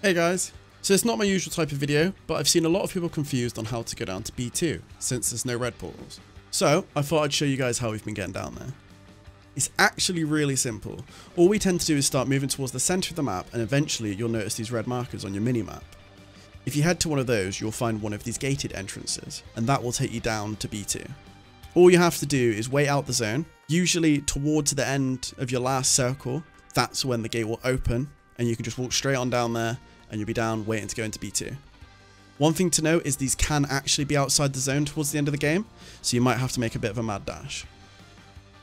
Hey guys, so it's not my usual type of video, but I've seen a lot of people confused on how to go down to B2, since there's no red portals. So, I thought I'd show you guys how we've been getting down there. It's actually really simple. All we tend to do is start moving towards the centre of the map, and eventually you'll notice these red markers on your mini-map. If you head to one of those, you'll find one of these gated entrances, and that will take you down to B2. All you have to do is wait out the zone, usually towards the end of your last circle, that's when the gate will open, and you can just walk straight on down there, and you'll be down waiting to go into B2. One thing to note is these can actually be outside the zone towards the end of the game, so you might have to make a bit of a mad dash.